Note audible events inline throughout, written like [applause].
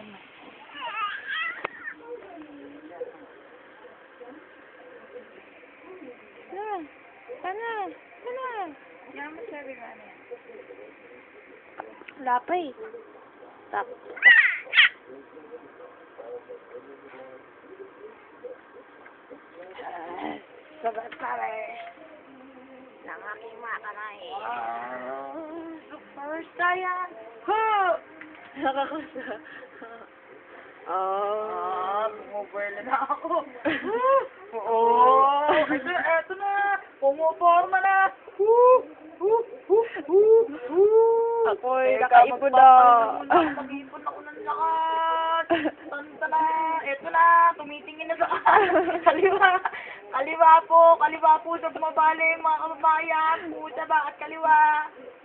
Yan na. Sana. Sana. Sana. Yan mo sabi ka ano yan. Wala pa eh. Stop. Sabat pare. Nang aking na eh. Ah, Super Saiyan. Ho! Nakakasa. Oh. Ah, bumuburla na ako. [laughs] Oo. Ito, eto na. Pumuporma na. Woo! Woo! Woo! Woo! Woo! Ako'y nakaipon na. Mag-ipon ako ng lakas. Tanta na. Eto na. Tumitingin na sa [laughs] kaliwa. Kaliwa po. Kaliwa po sa bumabali. Mga kababayan. Puta, bakit kaliwa?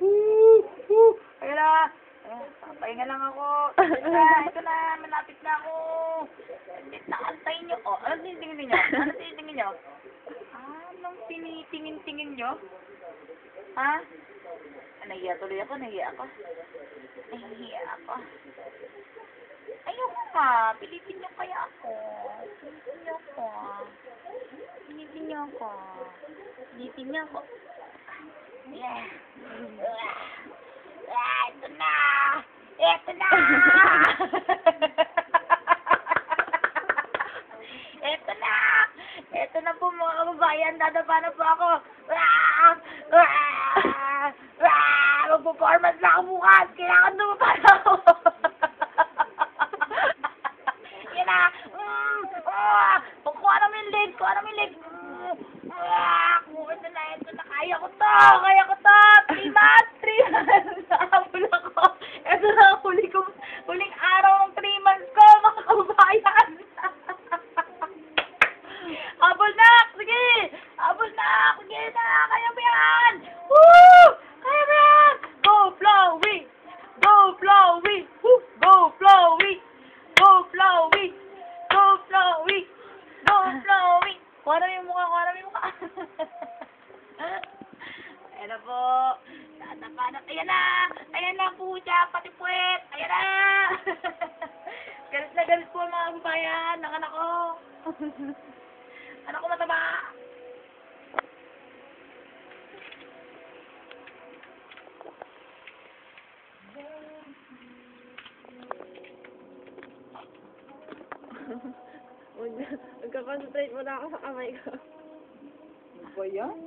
Woo! Woo! Ayun na. Ayun, Papahinga lang ako. [laughs] Ito na. Ito na. Malapit na ako. Nakantay niyo. Oh, ano tinitingin niyo? Ano tinitingin niyo? Anong tinitingin-tingin niyo? Ha? Ah, Nahiya tuloy ako, nahiya ako. Nahiya ako. Ayoko nga, pilitin niyo kaya ako. Pilitin niyo ako. Pilitin niyo ako. Pilitin niyo ako. Yeah. Ah, ito na! [laughs] Ito na! ito na! Po mga kababayan, dadapa na po ako. Ah! Ah! Ah! Magpo-performance na ako bukas. Kailangan dumapa na ako. [laughs] Yan na. Mm! Ah! Kuha namin leg. Kuha namin leg. Mm! Ah! Kuha ito na. Ito na. Kaya ko to. Kaya ko to. Three months. Three months. Nakabul ako. Ito na ang huli ko. Huling araw ng three months ko, mga kababayan. Habol na! Sige! Habol na! Sige na! Kaya mo yan! Woo! Kaya mo yan! Go, Flowey! Go, Flowey! Go, Flowey! Go, Flowey! Go, Flowey! Go, Flowey! Kuha na mukha, kuha na mukha. [laughs] Ayan na po. Tatapa na. Ayan na! Ayan na po siya, pati puwet! Ayan na! [laughs] galit na galit po mga kababayan ng anak ko. [laughs] anak ko mataba! Magka-concentrate mo na ako sa kamay ko. Ano ba yan?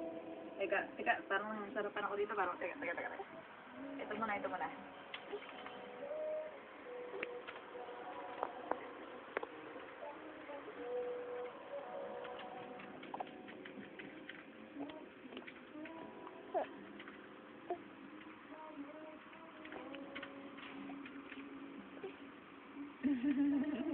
Teka, teka, parang sarapan ako dito, parang, teka, teka, teka. Ito muna, ito muna. Tingin-tingin [laughs]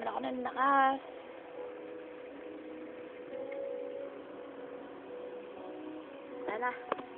naman ako ng lakas. Tara.